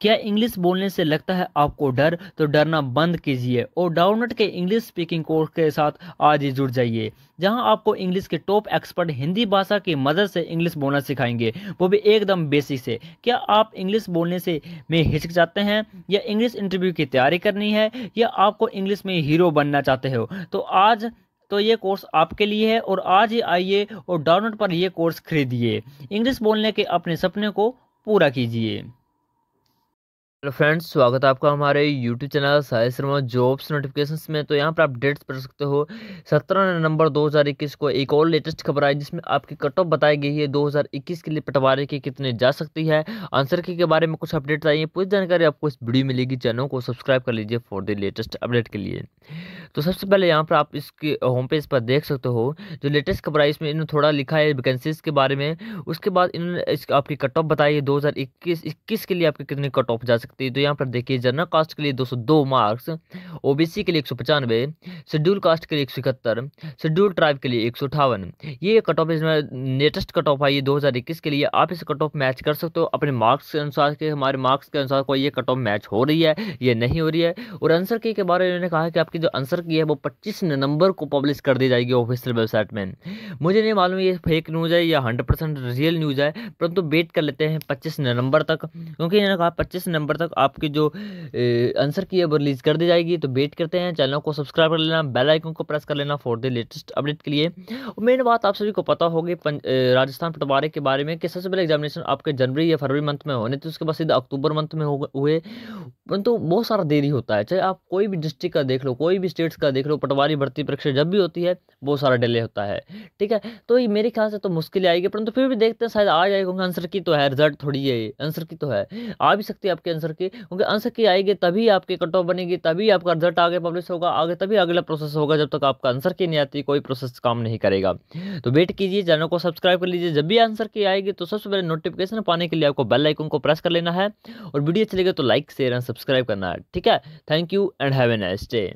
क्या इंग्लिश बोलने से लगता है आपको डर? तो डरना बंद कीजिए और डाउनलोड के इंग्लिश स्पीकिंग कोर्स के साथ आज ही जुड़ जाइए, जहाँ आपको इंग्लिश के टॉप एक्सपर्ट हिंदी भाषा की मदद से इंग्लिश बोलना सिखाएँगे। वो भी एकदम बेसिक से। क्या आप इंग्लिश बोलने से में हिचक जाते हैं? या इंग्लिश इंटरव्यू की तैयारी करनी है? या आपको इंग्लिश में हीरो बनना चाहते हो? तो आज तो ये कोर्स आपके लिए है और आज ही आइए और डाउनलोड पर ये कोर्स खरीदिए। इंग्लिश बोलने के अपने सपने को पूरा कीजिए। हेलो फ्रेंड्स, स्वागत है आपका हमारे YouTube channel Sai Sharma jobs notifications में। तो यहाँ पर आप डेट्स पढ़ सकते हो। सत्रह नवंबर 2021 को एक और लेटेस्ट खबर आई, जिसमें आपकी कट ऑफ़ बताई गई है 2021 के लिए पटवारी की कितने जा सकती है। आंसर की, के बारे में कुछ अपडेट्स आई है पूरी जानकारी आपको इस वीडियो मिलेगी। चैनल को सब्सक्राइब कर लीजिए फॉर द लेटेस्ट अपडेट के लिए। तो सबसे पहले यहाँ पर आप इसके होम पेज पर देख सकते हो, जो लेटेस्ट खबर आई, इसमें इन्होंने थोड़ा लिखा है वैकेंसीज के बारे में। उसके बाद इन्होंने आपकी कट ऑफ़ बताई है दो हज़ार के लिए आपकी कितनी कट ऑफ़ जा सकती सकती है। तो यहाँ पर देखिए, जनरल कास्ट के लिए 202 मार्क्स, ओबीसी के लिए एक शेड्यूल कास्ट के लिए एक शेड्यूल ट्राइब के लिए एक ये कट ऑफ़ इसमें लेटेस्ट कट ऑफ़ आई है दो हज़ार इक्कीस के लिए। आप इस कट ऑफ़ मैच कर सकते हो। अपने मार्क्स के अनुसार के, हमारे मार्क्स के अनुसार कोई ये कट ऑफ़ मैच हो रही है ये नहीं हो रही है। और आंसर की, के बारे में उन्होंने कहा कि आपकी जो आंसर की है, वो पच्चीस नवंबर को पब्लिश कर दी जाएगी ऑफिशियल वेबसाइट में। मुझे नहीं मालूम ये फेक न्यूज़ है या हंड्रेड रियल न्यूज़ है, परंतु वेट कर लेते हैं पच्चीस नवंबर तक। क्योंकि इन्होंने कहा पच्चीस नवंबर तक आपकी जो आंसर की है वो रिलीज़ कर दी जाएगी। तो वेट करते हैं चैनल को सब्सक्राइब कर लेना बेल आइकन को प्रेस कर लेना फॉर द लेटेस्ट अपडेट के लिए। मेन बात आप सभी को पता होगी राजस्थान पटवारे के बारे में कि सबसे पहले एग्जामिनेशन आपके जनवरी या फरवरी मंथ में होने थे, उसके बाद सीधा अक्टूबर मंथ में हुए। परंतु बहुत सारा देरी होता है, चाहे आप कोई भी डिस्ट्रिक्ट का देख लो, कोई भी स्टेट्स का देख लो, पटवारी भर्ती परीक्षा जब भी होती है, बहुत सारा डिले होता है, ठीक है? तो ये मेरे ख्याल से तो मुश्किल आएगी, परंतु फिर भी देखते हैं, शायद आ जाएगा आंसर की तो है रिज़ल्ट थोड़ी है आंसर की तो है। आ भी सकती है आपके आंसर की क्योंकि आंसर की आएगी, तभी आपकी कट ऑफ़ बनेगी, तभी आपका रिज़ल्ट आगे पब्लिश होगा, आगे तभी अगला प्रोसेस होगा, जब तक आपका आंसर की नहीं आती, कोई प्रोसेस काम नहीं करेगा। तो वेट कीजिए चैनल को सब्सक्राइब कर लीजिए, जब भी आंसर की आएगी तो सबसे पहले नोटिफिकेशन पाने के लिए आपको बेल आइकन को प्रेस कर लेना है, और वीडियो चलेगा तो लाइक शेयर एंड सब्सक्राइब करना है ठीक है? Thank you and have a nice day